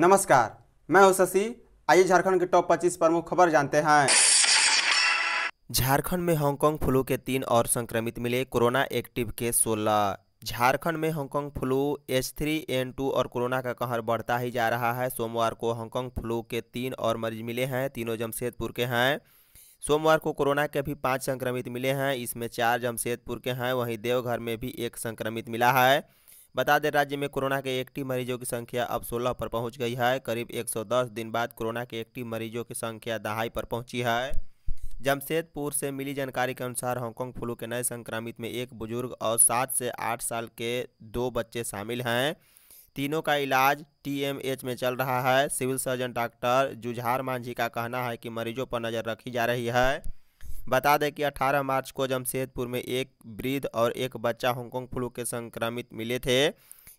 नमस्कार, मैं हूँ शशि। आइए झारखंड के टॉप 25 प्रमुख खबर जानते हैं। झारखंड में हांगकांग फ्लू के तीन और संक्रमित मिले कोरोना एक्टिव के 16 झारखंड में Hong Kong flu H three, N two और कोरोना का कहर बढ़ता ही जा रहा है। सोमवार को हांगकांग फ्लू के तीन और मरीज़ मिले हैं, तीनों जमशेदपुर के हैं। सोमवार को कोरोना के भी पाँच संक्रमित मिले हैं, इसमें चार जमशेदपुर के हैं, वहीं देवघर में भी एक संक्रमित मिला है। बता दें, राज्य में कोरोना के एक्टिव मरीजों की संख्या अब 16 पर पहुँच गई है। करीब 110 दिन बाद कोरोना के एक्टिव मरीजों की संख्या दहाई पर पहुँची है। जमशेदपुर से मिली जानकारी के अनुसार हांगकांग फ्लू के नए संक्रमित में एक बुज़ुर्ग और सात से आठ साल के दो बच्चे शामिल हैं। तीनों का इलाज टीएमएच में चल रहा है। Civil surgeon doctor Jujhar Manjhi का कहना है कि मरीजों पर नज़र रखी जा रही है। बता दें कि 18 मार्च को जमशेदपुर में एक वृद्ध और एक बच्चा हांगकांग फ्लू के संक्रमित मिले थे।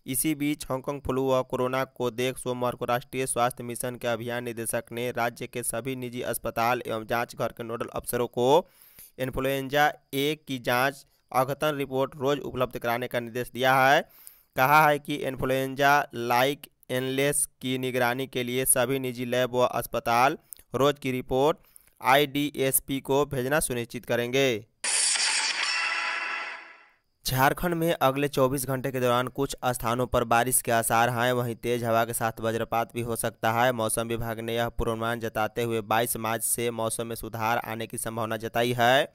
इसी बीच हांगकांग फ्लू व कोरोना को देख सोमवार को राष्ट्रीय स्वास्थ्य मिशन के अभियान निदेशक ने राज्य के सभी निजी अस्पताल एवं जाँच घर के नोडल अफसरों को इन्फ्लुएंजा ए की जाँच अघतन रिपोर्ट रोज उपलब्ध कराने का निर्देश दिया है। कहा है कि इन्फ्लुएंजा लाइक एनलेस की निगरानी के लिए सभी निजी लैब व अस्पताल रोज की रिपोर्ट आईडीएसपी को भेजना सुनिश्चित करेंगे। झारखंड में अगले 24 घंटे के दौरान कुछ स्थानों पर बारिश के आसार हैं, वहीं तेज हवा के साथ वज्रपात भी हो सकता है। मौसम विभाग ने यह पूर्वानुमान जताते हुए 22 मार्च से मौसम में सुधार आने की संभावना जताई है।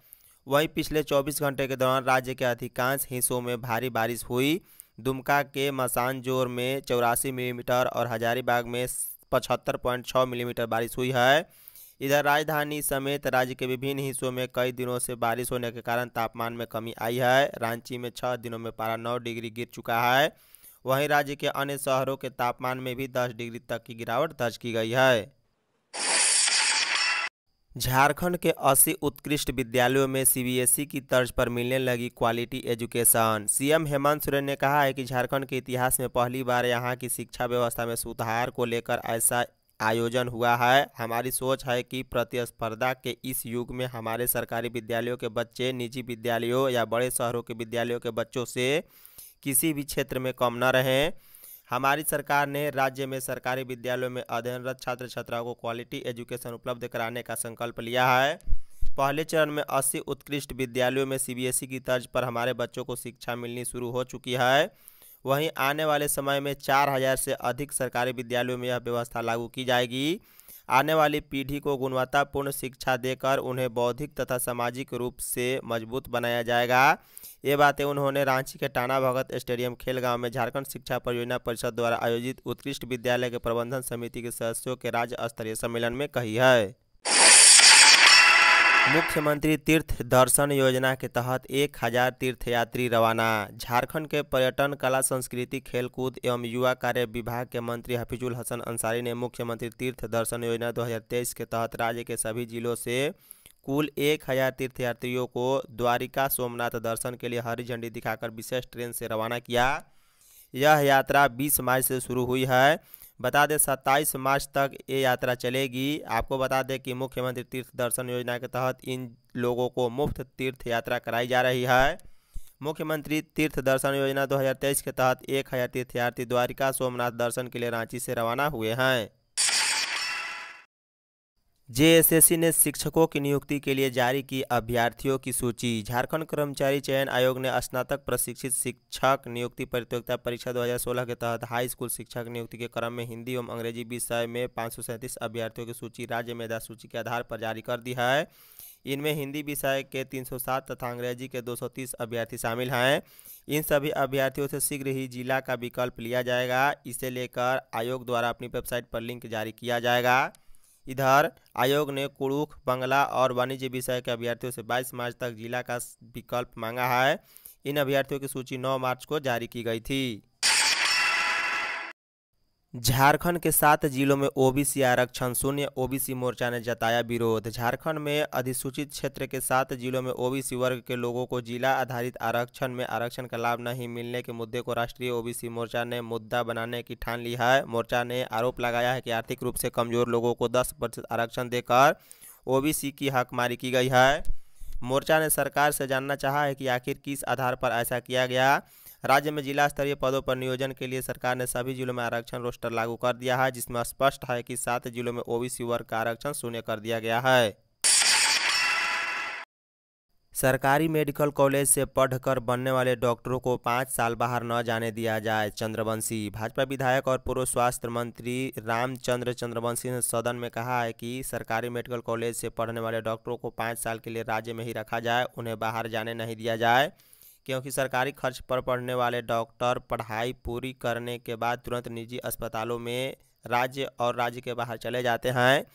वहीं पिछले 24 घंटे के दौरान राज्य के अधिकांश हिस्सों में भारी बारिश हुई। दुमका के मसानजोर में चौरासी मिलीमीटर और हजारीबाग में पचहत्तर पॉइंट छः मिलीमीटर बारिश हुई है। इधर राजधानी समेत राज्य के विभिन्न हिस्सों में कई दिनों से बारिश होने के कारण तापमान में कमी आई है। रांची में छः दिनों में पारा नौ डिग्री गिर चुका है। वहीं राज्य के अन्य शहरों के तापमान में भी दस डिग्री तक की गिरावट दर्ज की गई है। झारखंड के 80 उत्कृष्ट विद्यालयों में सीबीएसई की तर्ज पर मिलने लगी quality education. CM Hemant Soren ने कहा है कि झारखंड के इतिहास में पहली बार यहाँ की शिक्षा व्यवस्था में सुधार को लेकर ऐसा आयोजन हुआ है। हमारी सोच है कि प्रतिस्पर्धा के इस युग में हमारे सरकारी विद्यालयों के बच्चे, निजी विद्यालयों या बड़े शहरों के विद्यालयों के बच्चों से किसी भी क्षेत्र में कम न रहें। हमारी सरकार ने राज्य में सरकारी विद्यालयों में अध्ययनरत छात्र छात्राओं को क्वालिटी एजुकेशन उपलब्ध कराने का संकल्प लिया है। पहले चरण में 80 उत्कृष्ट विद्यालयों में सीबीएसई की तर्ज पर हमारे बच्चों को शिक्षा मिलनी शुरू हो चुकी है। वहीं आने वाले समय में चार हज़ार से अधिक सरकारी विद्यालयों में यह व्यवस्था लागू की जाएगी। आने वाली पीढ़ी को गुणवत्तापूर्ण शिक्षा देकर उन्हें बौद्धिक तथा सामाजिक रूप से मज़बूत बनाया जाएगा। ये बातें उन्होंने रांची के टाना भगत स्टेडियम, खेलगांव में झारखंड शिक्षा परियोजना परिषद द्वारा आयोजित उत्कृष्ट विद्यालय के प्रबंधन समिति के सदस्यों के राज्य स्तरीय सम्मेलन में कही है। मुख्यमंत्री तीर्थ दर्शन योजना के तहत एक हज़ार तीर्थयात्री रवाना। झारखंड के पर्यटन, कला, संस्कृति, खेलकूद एवं युवा कार्य विभाग के मंत्री हफीजुल हसन अंसारी ने मुख्यमंत्री तीर्थ दर्शन योजना 2023 के तहत राज्य के सभी जिलों से कुल एक हज़ार तीर्थयात्रियों को द्वारिका सोमनाथ दर्शन के लिए हरी झंडी दिखाकर विशेष ट्रेन से रवाना किया। यह यात्रा 20 मार्च से शुरू हुई है। बता दें, सत्ताईस मार्च तक ये यात्रा चलेगी। आपको बता दें कि मुख्यमंत्री तीर्थ दर्शन योजना के तहत इन लोगों को मुफ़्त तीर्थ यात्रा कराई जा रही है। मुख्यमंत्री तीर्थ दर्शन योजना 2023 के तहत एक हज़ार तीर्थयात्री द्वारिका सोमनाथ दर्शन के लिए रांची से रवाना हुए हैं। जेएसएससी ने शिक्षकों की नियुक्ति के लिए जारी की अभ्यर्थियों की सूची। झारखंड कर्मचारी चयन आयोग ने स्नातक प्रशिक्षित शिक्षक नियुक्ति प्रतियोगिता परीक्षा 2016 के तहत हाई स्कूल शिक्षक नियुक्ति के क्रम में हिंदी एवं अंग्रेज़ी विषय में पाँच सौ सैंतीस अभ्यर्थियों की सूची राज्य मेधा सूची के आधार पर जारी कर दी है। इनमें हिंदी विषय के 307 तथा अंग्रेज़ी के 230 अभ्यर्थी शामिल हैं। इन सभी अभ्यर्थियों से शीघ्र ही जिला का विकल्प लिया जाएगा। इसे लेकर आयोग द्वारा अपनी वेबसाइट पर लिंक जारी किया जाएगा। इधर आयोग ने कुरूख, बंगला और वाणिज्य विषय के अभ्यर्थियों से 22 मार्च तक जिला का विकल्प मांगा है। इन अभ्यर्थियों की सूची 9 मार्च को जारी की गई थी। झारखंड के सात जिलों में ओबीसी आरक्षण, शून्य ओबीसी मोर्चा ने जताया विरोध। झारखंड में अधिसूचित क्षेत्र के सात जिलों में ओबीसी वर्ग के लोगों को जिला आधारित आरक्षण में आरक्षण का लाभ नहीं मिलने के मुद्दे को राष्ट्रीय ओबीसी मोर्चा ने मुद्दा बनाने की ठान ली है। मोर्चा ने आरोप लगाया है कि आर्थिक रूप से कमज़ोर लोगों को दस प्रतिशत आरक्षण देकर ओबीसी की हकमारी की गई है। मोर्चा ने सरकार से जानना चाहा है कि आखिर किस आधार पर ऐसा किया गया। राज्य में जिला स्तरीय पदों पर नियोजन के लिए सरकार ने सभी जिलों में आरक्षण रोस्टर लागू कर दिया है, जिसमें स्पष्ट है कि सात जिलों में ओबीसी वर्ग का आरक्षण शून्य कर दिया गया है। सरकारी मेडिकल कॉलेज से पढ़कर बनने वाले डॉक्टरों को पाँच साल बाहर न जाने दिया जाए, चंद्रवंशी। भाजपा विधायक और पूर्व स्वास्थ्य मंत्री रामचंद्र चंद्रवंशी ने सदन में कहा है कि सरकारी मेडिकल कॉलेज से पढ़ने वाले डॉक्टरों को पाँच साल के लिए राज्य में ही रखा जाए, उन्हें बाहर जाने नहीं दिया जाए। क्योंकि सरकारी खर्च पर पढ़ने वाले डॉक्टर पढ़ाई पूरी करने के बाद तुरंत निजी अस्पतालों में राज्य और राज्य के बाहर चले जाते हैं।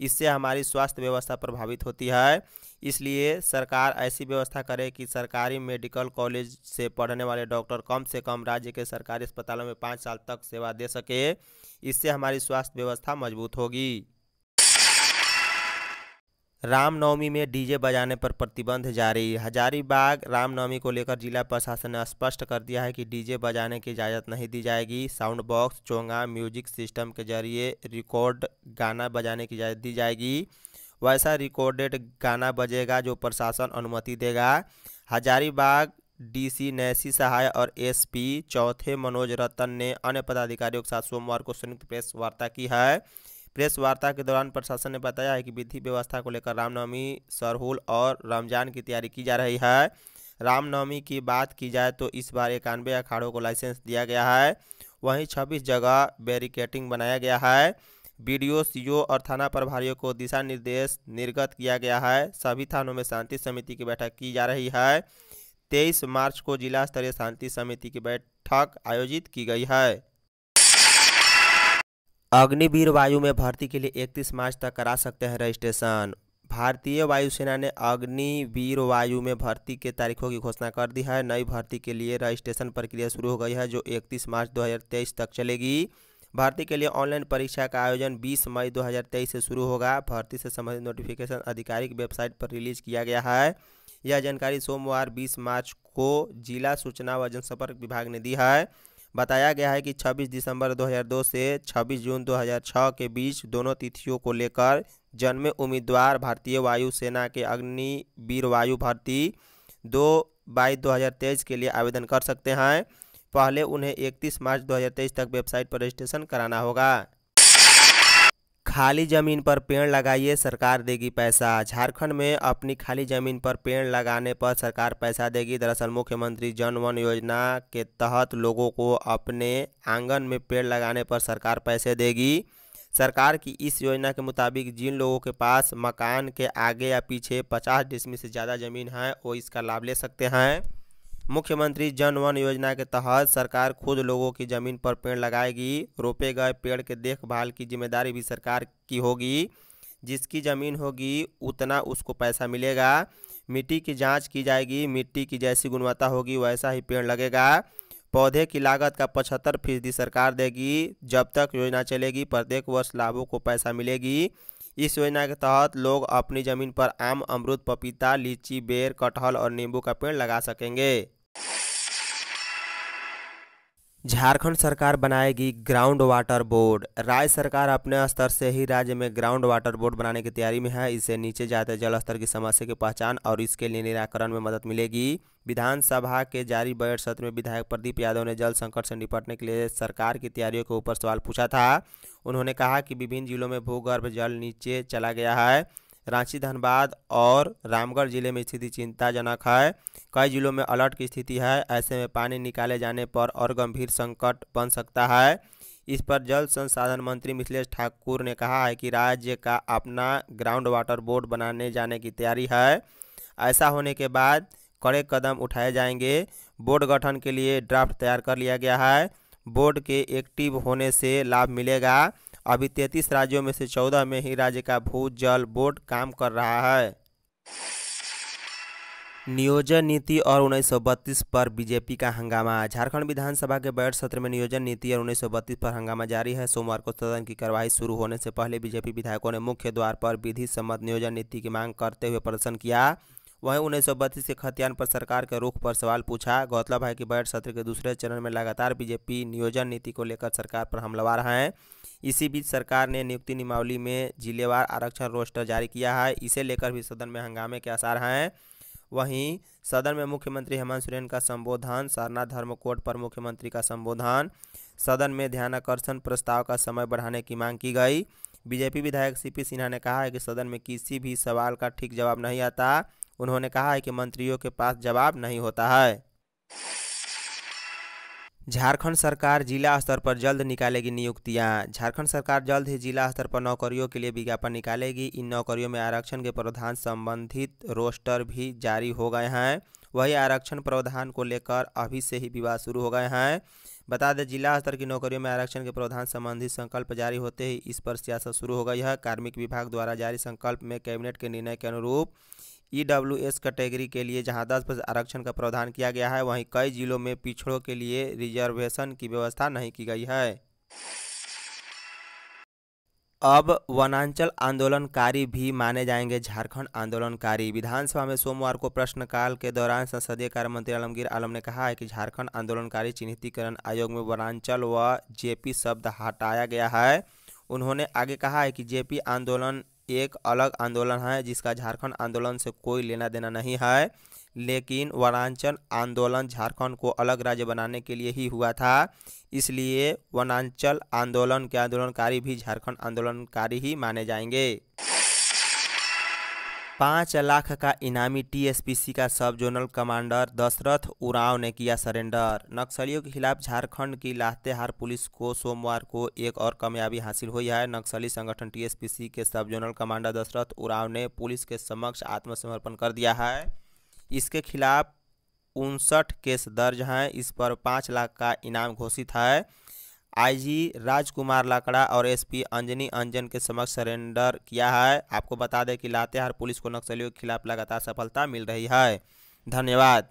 इससे हमारी स्वास्थ्य व्यवस्था प्रभावित होती है। इसलिए सरकार ऐसी व्यवस्था करे कि सरकारी मेडिकल कॉलेज से पढ़ने वाले डॉक्टर कम से कम राज्य के सरकारी अस्पतालों में पाँच साल तक सेवा दे सके। इससे हमारी स्वास्थ्य व्यवस्था मज़बूत होगी। रामनवमी में डीजे बजाने पर प्रतिबंध जारी। हजारीबाग रामनवमी को लेकर जिला प्रशासन ने स्पष्ट कर दिया है कि डीजे बजाने की इजाज़त नहीं दी जाएगी। साउंड बॉक्स, चोंगा, म्यूज़िक सिस्टम के ज़रिए रिकॉर्ड गाना बजाने की इजाज़त दी जाएगी। वैसा रिकॉर्डेड गाना बजेगा जो प्रशासन अनुमति देगा। हजारीबाग डीसी नैसी सहाय और एसपी चौथे मनोज रतन ने अन्य पदाधिकारियों के साथ सोमवार को संयुक्त प्रेस वार्ता की है। प्रेस वार्ता के दौरान प्रशासन ने बताया है कि विधि व्यवस्था को लेकर रामनवमी, सरहुल और रमज़ान की तैयारी की जा रही है। रामनवमी की बात की जाए तो इस बार इक्यानवे अखाड़ों को लाइसेंस दिया गया है। वहीं 26 जगह बैरिकेटिंग बनाया गया है। बीडीओ, सीओ और थाना प्रभारियों को दिशा निर्देश निर्गत किया गया है। सभी थानों में शांति समिति की बैठक की जा रही है। तेईस मार्च को जिला स्तरीय शांति समिति की बैठक आयोजित की गई है। अग्निवीर वायु में भर्ती के लिए 31 मार्च तक करा सकते हैं रजिस्ट्रेशन। भारतीय वायुसेना ने अग्निवीर वायु में भर्ती के तारीखों की घोषणा कर दी है। नई भर्ती के लिए रजिस्ट्रेशन प्रक्रिया शुरू हो गई है, जो 31 मार्च 2023 तक चलेगी। भर्ती के लिए ऑनलाइन परीक्षा का आयोजन 20 मई 2023 से शुरू होगा। भर्ती से संबंधित नोटिफिकेशन आधिकारिक वेबसाइट पर रिलीज़ किया गया है। यह जानकारी सोमवार 20 मार्च को जिला सूचना व जनसंपर्क विभाग ने दी है। बताया गया है कि 26 दिसंबर 2002 से 26 जून 2006 के बीच दोनों तिथियों को लेकर जन्मे उम्मीदवार भारतीय वायुसेना के अग्निवीर वायु भर्ती दो बाई दो के लिए आवेदन कर सकते हैं। पहले उन्हें 31 मार्च 2023 तक वेबसाइट पर रजिस्ट्रेशन कराना होगा। खाली ज़मीन पर पेड़ लगाइए, सरकार देगी पैसा। झारखंड में अपनी खाली ज़मीन पर पेड़ लगाने पर सरकार पैसा देगी। दरअसल मुख्यमंत्री जन वन योजना के तहत लोगों को अपने आँगन में पेड़ लगाने पर सरकार पैसे देगी। सरकार की इस योजना के मुताबिक जिन लोगों के पास मकान के आगे या पीछे 50 डिसमिल से ज़्यादा ज़मीन है, वो इसका लाभ ले सकते हैं। मुख्यमंत्री जन वन योजना के तहत सरकार खुद लोगों की ज़मीन पर पेड़ लगाएगी, रोपे गए पेड़ के देखभाल की ज़िम्मेदारी भी सरकार की होगी। जिसकी ज़मीन होगी, उतना उसको पैसा मिलेगा। मिट्टी की जाँच की जाएगी, मिट्टी की जैसी गुणवत्ता होगी, वैसा ही पेड़ लगेगा। पौधे की लागत का पचहत्तर फ़ीसदी सरकार देगी। जब तक योजना चलेगी, प्रत्येक वर्ष लाभों को पैसा मिलेगी। इस योजना के तहत लोग अपनी ज़मीन पर आम अमरूद, पपीता, लीची, बेर, कटहल और नींबू का पेड़ लगा सकेंगे। झारखंड सरकार बनाएगी ग्राउंड वाटर बोर्ड राज्य सरकार अपने स्तर से ही राज्य में ग्राउंड वाटर बोर्ड बनाने की तैयारी में है। इससे नीचे जाते जल स्तर की समस्या की पहचान और इसके लिए निराकरण में मदद मिलेगी। विधानसभा के जारी बजट सत्र में विधायक प्रदीप यादव ने जल संकट से निपटने के लिए सरकार की तैयारियों के ऊपर सवाल पूछा था। उन्होंने कहा कि विभिन्न जिलों में भूगर्भ जल नीचे चला गया है। रांची, धनबाद और रामगढ़ ज़िले में स्थिति चिंताजनक है। कई जिलों में अलर्ट की स्थिति है। ऐसे में पानी निकाले जाने पर और गंभीर संकट बन सकता है। इस पर जल संसाधन मंत्री मिथिलेश ठाकुर ने कहा है कि राज्य का अपना ग्राउंड वाटर बोर्ड बनाने जाने की तैयारी है। ऐसा होने के बाद कड़े कदम उठाए जाएँगे। बोर्ड गठन के लिए ड्राफ्ट तैयार कर लिया गया है। बोर्ड के एक्टिव होने से लाभ मिलेगा। अभी तैंतीस राज्यों में से चौदह में ही राज्य का भू जल बोर्ड काम कर रहा है। नियोजन नीति और 1932 पर बीजेपी का हंगामा। झारखंड विधानसभा के बजट सत्र में नियोजन नीति और 1932 पर हंगामा जारी है। सोमवार को सदन की कार्यवाही शुरू होने से पहले बीजेपी विधायकों ने मुख्य द्वार पर विधि सम्मत नियोजन नीति की मांग करते हुए प्रदर्शन किया। वहीं उन्नीस सौ बत्तीस के खतियान पर सरकार के रुख पर सवाल पूछा। गौरतलब है कि बजट सत्र के दूसरे चरण में लगातार बीजेपी नियोजन नीति को लेकर सरकार पर हमलावर हैं। इसी बीच सरकार ने नियुक्ति नियमावली में जिलेवार आरक्षण रोस्टर जारी किया है। इसे लेकर भी सदन में हंगामे के आसार हैं। वहीं सदन में मुख्यमंत्री हेमंत सोरेन का संबोधन सारनाथ धर्मकोट पर मुख्यमंत्री का संबोधन, सदन में ध्यानाकर्षण प्रस्ताव का समय बढ़ाने की मांग की गई। बीजेपी विधायक सीपी सिन्हा ने कहा है कि सदन में किसी भी सवाल का ठीक जवाब नहीं आता। उन्होंने कहा है कि मंत्रियों के पास जवाब नहीं होता है। झारखंड सरकार जिला स्तर पर जल्द निकालेगी नियुक्तियाँ। झारखंड सरकार जल्द ही जिला स्तर पर नौकरियों के लिए विज्ञापन निकालेगी। इन नौकरियों में आरक्षण के प्रावधान संबंधित रोस्टर भी जारी हो गए हैं। वही आरक्षण प्रावधान को लेकर अभी से ही विवाद शुरू हो गए हैं। बता दें, जिला स्तर की नौकरियों में आरक्षण के प्रावधान संबंधी संकल्प जारी होते ही इस पर सियासत शुरू हो गई है। कार्मिक विभाग द्वारा जारी संकल्प में कैबिनेट के निर्णय के अनुरूप ईडब्ल्यूएस कैटेगरी के लिए जहाँ 10 प्रतिशत आरक्षण का प्रावधान किया गया है, वहीं कई जिलों में पिछड़ों के लिए रिजर्वेशन की व्यवस्था नहीं की गई है। अब वनांचल आंदोलनकारी भी माने जाएँगे झारखंड आंदोलनकारी। विधानसभा में सोमवार को प्रश्नकाल के दौरान संसदीय कार्य मंत्री आलमगीर आलम ने कहा है कि झारखंड आंदोलनकारी चिन्हितीकरण आयोग में वनांचल व जेपी शब्द हटाया गया है। उन्होंने आगे कहा है कि जेपी आंदोलन एक अलग आंदोलन है, जिसका झारखंड आंदोलन से कोई लेना देना नहीं है। लेकिन वनांचल आंदोलन झारखंड को अलग राज्य बनाने के लिए ही हुआ था। इसलिए वनांचल आंदोलन के आंदोलनकारी भी झारखंड आंदोलनकारी ही माने जाएँगे। पाँच लाख का इनामी टीएसपीसी का सब जोनल कमांडर दशरथ उरांव ने किया सरेंडर। नक्सलियों के खिलाफ झारखंड की लातेहार पुलिस को सोमवार को एक और कामयाबी हासिल हुई है। नक्सली संगठन टीएसपीसी के सब जोनल कमांडर दशरथ उरांव ने पुलिस के समक्ष आत्मसमर्पण कर दिया है। इसके खिलाफ उनसठ केस दर्ज हैं। इस पर पाँच लाख का इनाम घोषित है। आईजी राजकुमार लाकड़ा और एसपी अंजनी अंजन के समक्ष सरेंडर किया है। आपको बता दें कि लातेहार पुलिस को नक्सलियों के खिलाफ लगातार सफलता मिल रही है। धन्यवाद।